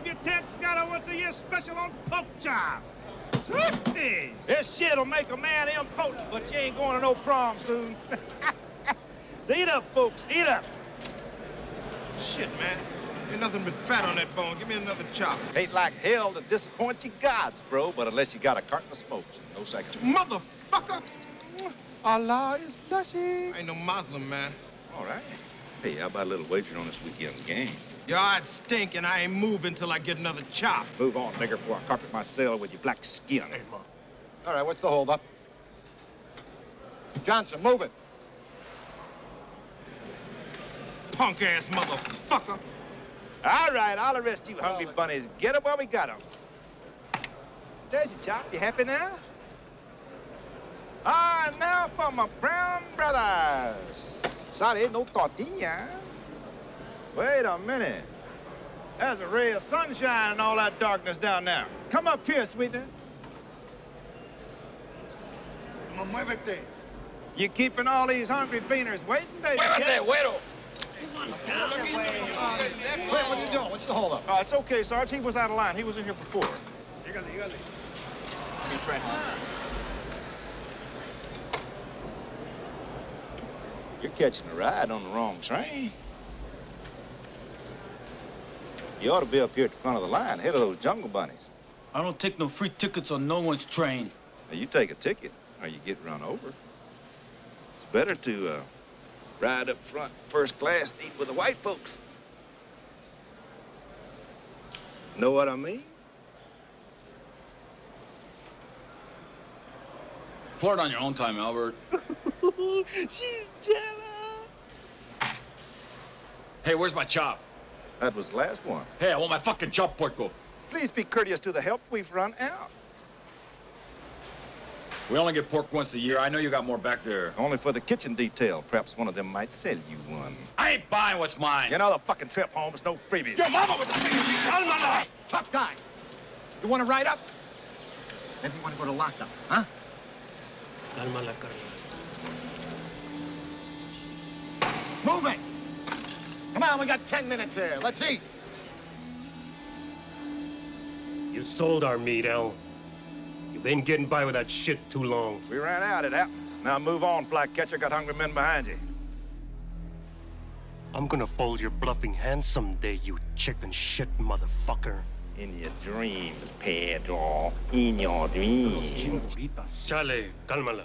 debutantes got a once-a-year special on pork chops. Swifty! This shit'll make a man impotent, but you ain't going to no prom soon. so eat up, folks, eat up. Shit, man. Ain't nothing but fat on that bone. Give me another chop. Hate like hell to disappoint you gods, bro, but unless you got a carton of smokes, no second. Motherfucker! Allah is blessing. I ain't no Muslim, man. All right. Hey, how about a little wager on this weekend's game? Your eyes stink, and I ain't moving till I get another chop. Move on, nigger, before I carpet my cell with your black skin. Hey, Mom. All right, what's the holdup? Johnson, move it. Punk-ass motherfucker. All right, I'll arrest you hungry bunnies. Get Get 'em where we got 'em. There's your chop. You happy now? Ah, now for my brown brothers. Sorry, no tortilla. Wait a minute. There's a ray of sunshine in all that darkness down there. Come up here, sweetness. Muévete. You keeping all these hungry beaners waiting? Muévete, güero. Wait, what are you doing? What's the holdup? Uh, it's okay, Sarge. He was out of line. He was in here before. Dígale, dígale. You try, huh? You're catching a ride on the wrong train. You ought to be up here at the front of the line, ahead of those jungle bunnies. I don't take no free tickets on no one's train. Now, you take a ticket, or you get run over. It's better to uh, ride up front, first class, eat with the white folks. Know what I mean? Flirt on your own time, Albert. She's jealous. Hey, where's my chop? That was the last one. Hey, I want my fucking chop, Porco. Please be courteous to the help. We've run out. We only get pork once a year. I know you got more back there. Only for the kitchen detail. Perhaps one of them might sell you one. I ain't buying what's mine. You know the fucking trip home is no freebie. Your mama was a Calmala. Tough guy. You want to ride up? Maybe you want to go to lockup, huh? Cálmala, carnal. Move it. Come on, we got 10 minutes here. Let's eat. You sold our meat, Al. You've been getting by with that shit too long. We ran out, it happened. Now move on, flycatcher. Got hungry men behind you. I'm gonna fold your bluffing hand someday, you chicken shit motherfucker. In your dreams, Pedro. In your dreams. Chale, cálmala.